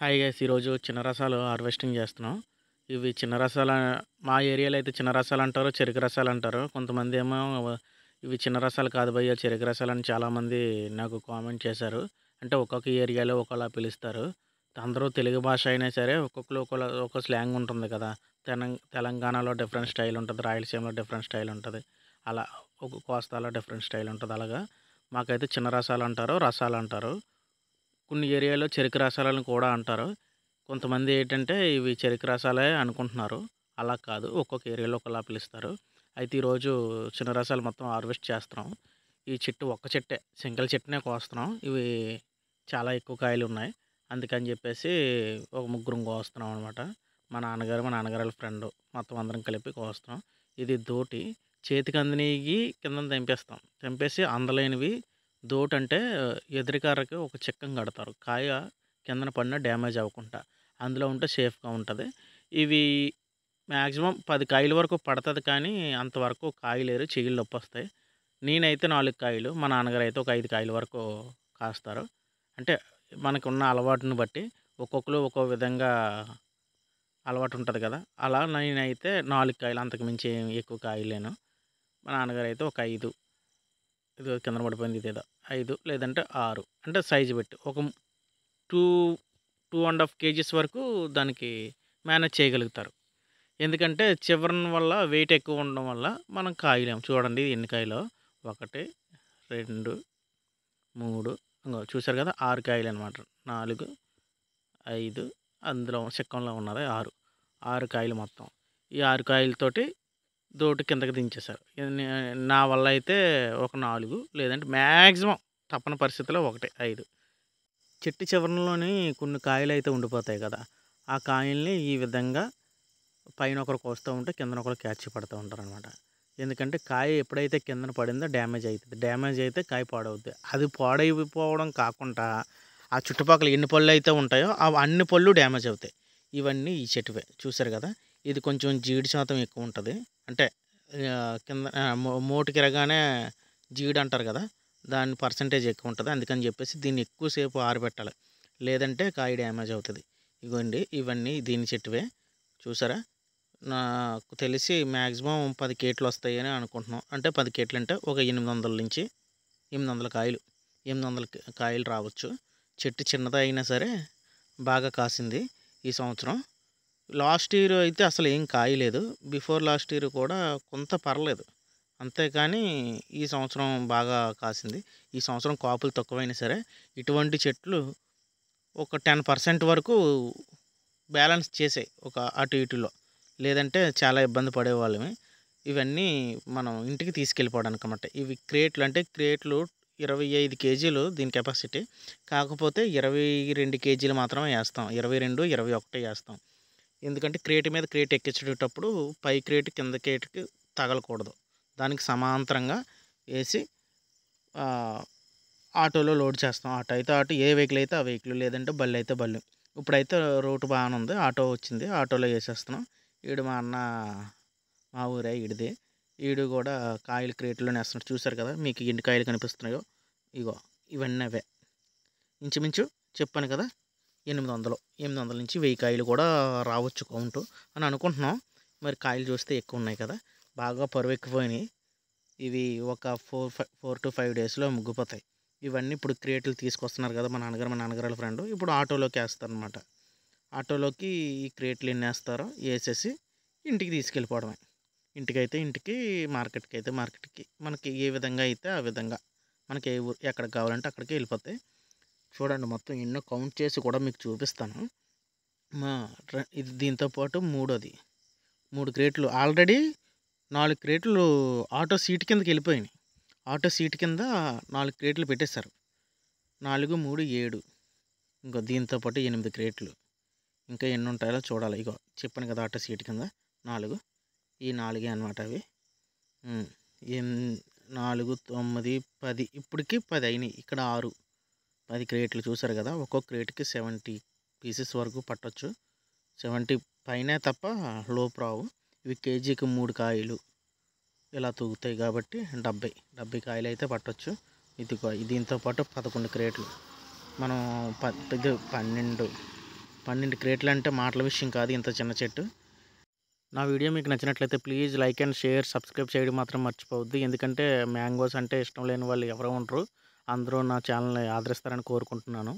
Hi guys ఈరోజు చిన్న రసాలు హార్వెస్టింగ్ చేస్తున్నాం. ఇవి చిన్న రసాల మా ఏరియాలో అయితే చిన్న రసాలు అంటారు చెరుకు రసాలు అంటారు. కొంతమంది ఏమో ఇవి చిన్న రసాలు కాదు భయ్య చెరుకు రసాలు అని చాలామంది నాకు కామెంట్ చేశారు. అంటే ఒక్కొక్క ఏరియాలో ఒకలా పిలుస్తారు. అందరూ తెలుగు భాష అయినా సరే ఒక్కొక్కరు ఒకలా ఒక స్లాంగ్ ఉంటుంది కదా. తెలంగాణలో డిఫరెంట్ స్టైల్ ఉంటుంది రాయలసీమలో డిఫరెంట్ స్టైల్ ఉంటుంది. అలా ఒక కోస్తాలో డిఫరెంట్ స్టైల్ ఉంటుంది అలాగా. మాకైతే చిన్న రసాలు అంటారు రసాలు అంటారు. కొన్ని ఏరియాలో చెరుకు రసాలను కూడా అంటారు. కొంతమంది ఏంటంటే ఇవి చెరుకు రసాలే అనుకుంటున్నారు. అలా కాదు. ఒక్కొక్క ఏరియాలో ఒకలా పిలుస్తారు. అయితే ఈరోజు చిన్న రసాలు మొత్తం హార్వెస్ట్ చేస్తున్నాం. ఈ చెట్టు ఒక్క చెట్టే సింగిల్ చెట్టునే కోస్తున్నాం. ఇవి చాలా ఎక్కువ కాయలు ఉన్నాయి. అందుకని చెప్పేసి ఒక ముగ్గురం కోస్తున్నాం అనమాట మా నాన్నగారు మా నాన్నగారు ఫ్రెండ్ మొత్తం అందరం కలిపి కోస్తున్నాం. ఇది దోటి చేతికి అందినవి కింద తెంపేస్తాం. తెంపేసి అందలేనివి దోట్ అంటే ఎదురుకారకి ఒక చిక్కం కడతారు. కాయ కిందన పడిన డ్యామేజ్ అవ్వకుండా. అందులో ఉంటే సేఫ్గా ఉంటుంది. ఇవి మ్యాక్సిమం పది కాయల వరకు పడుతుంది కానీ అంతవరకు కాయలేరు చెయ్యిలు నొప్పి వస్తాయి నేనైతే నాలుగు కాయలు మా నాన్నగారు అయితే ఒక ఐదు కాయల వరకు కాస్తారు. అంటే మనకున్న అలవాటుని బట్టి ఒక్కొక్కరు ఒక్కో విధంగా అలవాటు ఉంటుంది కదా. అలా నేనైతే నాలుగు కాయలు అంతకు మించి ఎక్కువ కాయలేను. మా నాన్నగారు అయితే ఒక ఐదు ఇది కింద పడిపోయింది ఇది ఐదు లేదంటే ఆరు. అంటే సైజు పెట్టి. ఒక two two and half KGs వరకు దానికి మేనేజ్ చేయగలుగుతారు. ఎందుకంటే చివరన వల్ల వెయిట్ ఎక్కువ ఉండడం వల్ల మనం కాయలేము. చూడండి ఇది ఎన్ని కాయలు. ఒకటి రెండు మూడు. ఇంకో చూసారు కదా? ఆరు కాయలు అనమాట నాలుగు ఐదు. అందులో చిక్కంలో ఉన్నది ఆరు. ఆరు కాయలు మొత్తం. ఈ ఆరు కాయలతోటి దోటి కిందకి దించేశారు. నా వల్ల అయితే ఒక నాలుగు లేదంటే మ్యాక్సిమం తప్పని పరిస్థితిలో ఒకటి ఐదు. చెట్టు చివరిలోని కొన్ని కాయలు అయితే ఉండిపోతాయి కదా ఆ కాయల్ని ఈ విధంగా పైన ఒకరు కోస్తూ ఉంటే కిందన ఒకరు క్యాచ్ పడుతూ ఉంటారు అనమాట ఎందుకంటే కాయ ఎప్పుడైతే కిందన పడిందో డ్యామేజ్ అవుతుంది డ్యామేజ్ అయితే కాయ పాడవుద్ది. అది పాడైపోవడం కాకుండా ఆ చుట్టుపక్కల ఎన్ని పళ్ళు అయితే ఉంటాయో అవి అన్ని పళ్ళు డ్యామేజ్ అవుతాయి. ఇవన్నీ ఈ చెట్టువే. చూసారు కదా? ఇది కొంచెం జీడి శాతం ఎక్కువ ఉంటుంది అంటే కింద ఆ, మోటికి రగానే జీడి అంటారు కదా దాని పర్సంటేజ్ ఎక్కువ ఉంటుంది అందుకని చెప్పేసి దీన్ని ఎక్కువసేపు ఆరబెట్టాలి. లేదంటే కాయ డ్యామేజ్ అవుతుంది. ఇగోండి ఇవన్నీ దీని చెట్టువే. చూసారా? నాకు తెలిసి మ్యాక్సిమం పది కేట్లు వస్తాయని అనుకుంటున్నాం. అంటే పది కేట్లు అంటే ఒక ఎనిమిది వందల నుంచి ఎనిమిది వందల కాయలు ఎనిమిది వందల కాయలు రావచ్చు. చెట్టు చిన్నది అయినా సరే బాగా కాసింది ఈ సంవత్సరం. లాస్ట్ ఇయర్ అయితే అసలు ఏం కాయలేదు. బిఫోర్ లాస్ట్ ఇయర్ కూడా కొంత పర్లేదు. అంతేకాని ఈ సంవత్సరం బాగా కాసింది. ఈ సంవత్సరం కాపులు తక్కువైనా సరే ఇటువంటి చెట్లు ఒక టెన్ పర్సెంట్ వరకు బ్యాలెన్స్ చేసాయి ఒక అటు ఇటులో. లేదంటే చాలా ఇబ్బంది పడేవాళ్ళమే. ఇవన్నీ మనం ఇంటికి తీసుకెళ్ళిపోవడానికి అన్నమాట ఇవి క్రేట్లు అంటే క్రేట్లు ఇరవై ఐదు కేజీలు దీని కెపాసిటీ. కాకపోతే ఇరవై రెండు కేజీలు మాత్రమే వేస్తాం. ఇరవై రెండు ఇరవై ఒకటి వేస్తాం. ఎందుకంటే క్రేట్ మీద క్రేట్ ఎక్కించేటప్పుడు పై క్రేట్ కింద క్రేట్కి తగలకూడదు. దానికి సమాంతరంగా వేసి ఆటోలో లోడ్ చేస్తాం. ఆటో అయితే ఆటో ఏ వెహికల్ అయితే ఆ వెహికల్ లేదంటే బళ్ళు అయితే బళ్ళు. ఇప్పుడైతే రోడ్డు బాగానే ఉంది. ఆటో వచ్చింది. ఆటోలో వేసేస్తున్నాం. ఈడు మా అన్న మా ఊరే ఈడిది. ఈడు కూడా కాయలు క్రేట్లోనే వేస్తున్నాడు చూసారు కదా మీకు ఎన్ని కాయలు కనిపిస్తున్నాయో? ఇగో ఇవన్నీ అవే. ఇంచుమించు చెప్పాను కదా ఎనిమిది వందలు ఎనిమిది వందల నుంచి వెయ్యి కాయలు కూడా రావచ్చు కౌంటు అని అనుకుంటున్నాం. మరి కాయలు చూస్తే ఎక్కువ ఉన్నాయి కదా బాగా పరువెక్కిపోయినాయి. ఇవి ఒక four five four to five డేస్లో ముగ్గిపోతాయి. ఇవన్నీ ఇప్పుడు క్రియేట్లు తీసుకొస్తున్నారు కదా మా నాన్నగారు మా నాన్నగారు ఫ్రెండ్. ఇప్పుడు ఆటోలోకి వేస్తారనమాట ఆటోలోకి ఈ క్రియేట్లు ఎన్ని వేస్తారో వేసేసి ఇంటికి తీసుకెళ్ళిపోవడమే. ఇంటికి అయితే ఇంటికి మార్కెట్కి అయితే మార్కెట్కి. మనకి ఏ విధంగా అయితే ఆ విధంగా. మనకి ఏ ఊరు ఎక్కడికి కావాలంటే అక్కడికి వెళ్ళిపోతాయి. చూడండి మొత్తం ఎన్నో కౌంట్ చేసి కూడా మీకు చూపిస్తాను. మా ఇది దీంతో పాటు మూడోది. మూడు క్రేట్లు. ఆల్రెడీ నాలుగు క్రేట్లు ఆటో సీట్ కిందకి వెళ్ళిపోయినాయి. ఆటో సీట్ కింద నాలుగు క్రేట్లు పెట్టేశారు. నాలుగు మూడు ఏడు. ఇంకా దీంతో పాటు ఎనిమిది క్రేట్లు. ఇంకా ఎన్ని ఉంటాయో చూడాలి. ఇగో చెప్పాను కదా ఆటో సీట్ కింద నాలుగు. ఈ నాలుగే అనమాట అవి. ఎన్- నాలుగు తొమ్మిది పది. ఇప్పటికి పది అయినాయి. ఇక్కడ ఆరు. పది క్రేట్లు చూసారు కదా ఒక్కొక్క క్రేట్కి సెవెంటీ పీసెస్ వరకు పట్టొచ్చు. సెవెంటీ పైనే తప్ప లోపు రావు. ఇవి కేజీకి మూడు కాయలు ఇలా తూగుతాయి కాబట్టి డెబ్బై డెబ్బై కాయలు అయితే పట్టొచ్చు. ఇది దీంతో పాటు పదకొండు క్రేట్లు. మనం ప పన్నెండు పన్నెండు క్రేట్లు అంటే మాటల విషయం కాదు ఇంత చిన్న చెట్టు. నా వీడియో మీకు నచ్చినట్లయితే please like and share subscribe చేయడం మాత్రం మర్చిపోవద్దు. ఎందుకంటే మ్యాంగోస్ అంటే ఇష్టం లేని వాళ్ళు ఎవరో ఉండరు. అందరూ నా ఛానల్ని ఆదరిస్తారని కోరుకుంటున్నాను.